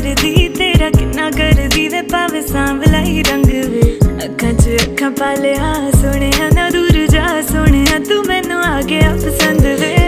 ਕਰਦੀ, ਤੇਰਾ ਕਿੰਨਾ ਕਰਦੀ ਵੇ ਪਾਵੇ ਸਾਂਵਲਾ ਹੀ ਰੰਗ ਵੇ। ਅੱਖਾਂ 'ਚ ਅੱਖਾਂ ਪਾ ਲਿਆ, ਸੋਹਣਿਆ ਨਾ ਦੂਰ ਜਾ, ਸੋਹਣਿਆ ਤੂੰ ਮੈਨੂੰ ਆ ਗਿਆ ਪਸੰਦ ਵੇ।